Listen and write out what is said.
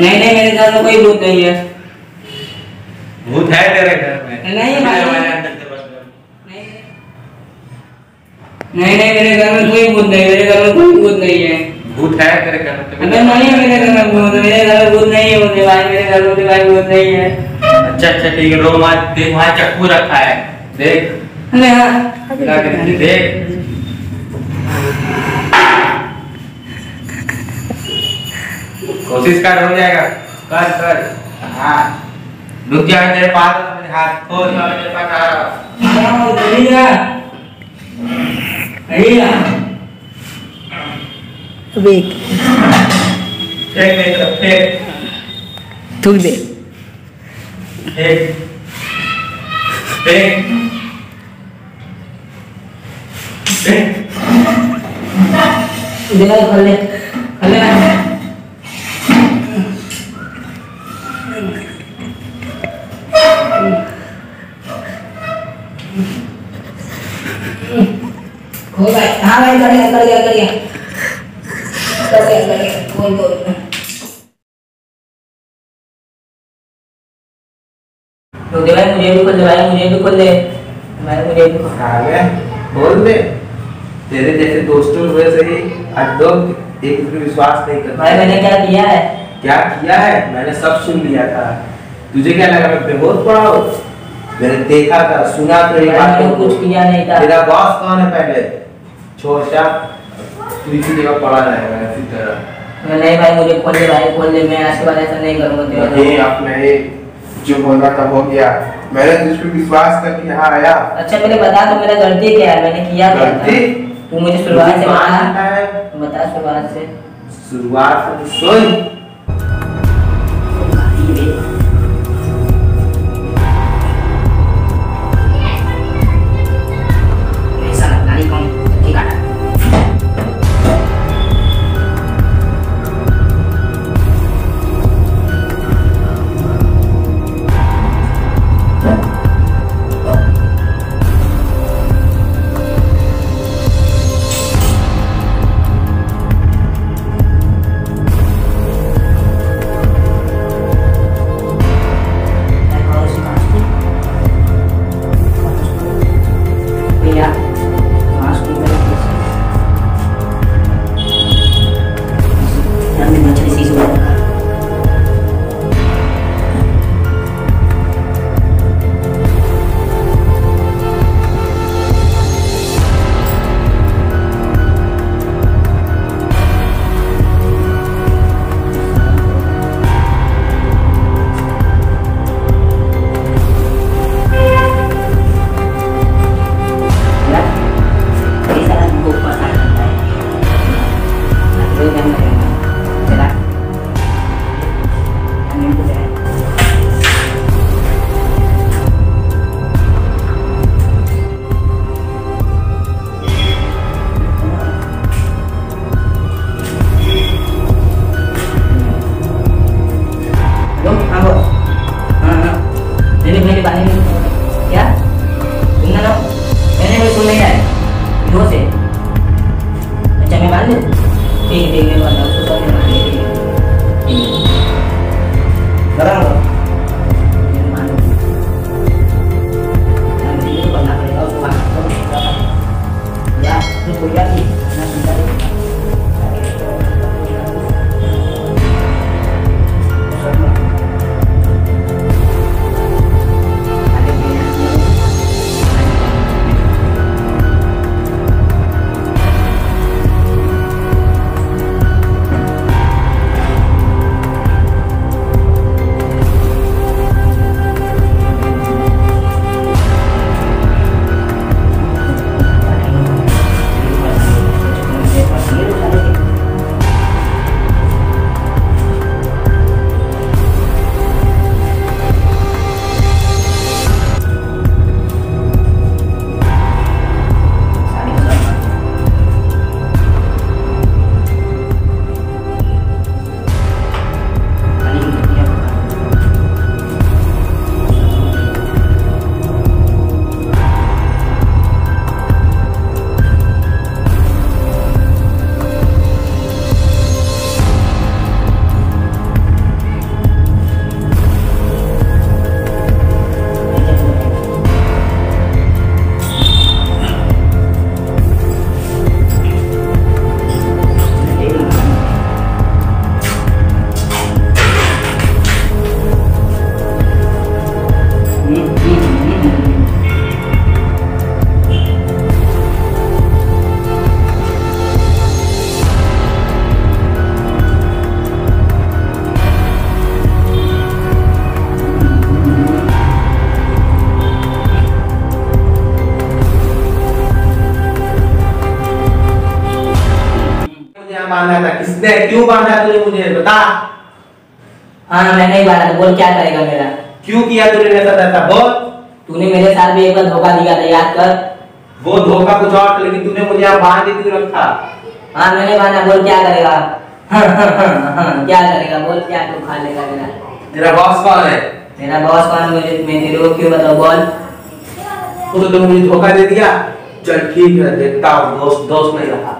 नहीं नहीं मेरे घर में कोई भूत नहीं है। भूत है तेरे घर में? नहीं, भाई। नहीं। नहीं मेरे घर में कोई भूत नहीं मेरे घर में कोई भूत नहीं है। भूत है तेरे घर में? अबे नहीं है मेरे घर में भूत मेरे घर में भूत नहीं है मुझे भाई मेरे घर में भाई भूत नहीं है। अच्छा अच्छा ठीक है रो मत देख वहाँ चक्कू रखा है। देख। अरे हाँ। देख, कोशिश कर हो जाएगा। कर कर। हाँ। रुक जा तेरे पास हूँ, मेरे हाथ खोल मैं तेरे पास आ रहा हूँ। क्या हो भैया भैया वेक फेंक मेरी तरफ़ फेंक थूक दे। फेंक फेंक फेंक दिमाग खोल ले। खोल ले ना खोल भाई हाँ भाई कर गया कर गया कर गया कर गया कर गया खोल खोल तो दे भाई मुझे भी खोल दे भाई मुझे भी खोल दे। भाई मुझे भी खोल। आ गया। बोल दे। तेरे जैसे दोस्तों हुए से ही अड्डों एक दूसरे विश्वास नहीं करते। भाई मैंने क्या किया है? क्या किया है? मैंने सब सुन लिया था। तुझे क्या लगा मैं बेहोश पड़ा हूँ? मैंने देखा था सुना तेरी भाई बातों कुछ किया नहीं था। तेरा बॉस कौन है पहले? छोटा तू इसी जगह पड़ा रहेगा इसी तरह नहीं भाई मुझे खोल दे भाई खोल दे मैं आज के बाद ऐसा नहीं करूँगा। अब नहीं जो होना था हो गया। मैंने तुझ पे विश्वास करके यहाँ आया। अच्छा पहले बता तो मेरा गलती क्या है? मैंने किया क्या था? तू मुझे शुरुआत से तुझे बता। शुरुआत से। शुरुआत से सुन। किसने क्यों बांधा तूने मुझे बता। हाँ मैं नहीं बांधा बोल क्या करेगा मेरा? क्यों किया तूने ऐसा ऐसा? बोल। तूने मेरे साथ भी एक बार धोखा दिया था याद कर। वो धोखा कुछ और था, लेकिन तूने मुझे यहाँ बाँध के क्यों रखा? हाँ मैंने बांधा बोल क्या करेगा? हाँ, हाँ, हाँ, हाँ, क्या करेगा बोल क्या तू खा लेगा मेरा? तेरा बॉस कौन है? मेरा बॉस कौन मुझे मैं तेरे को क्यों बताऊँ बोल। तू तो मुझे धोखा दे दिया। चल ठीक है देखता हूँ दोस्त दोस्त नहीं रहा।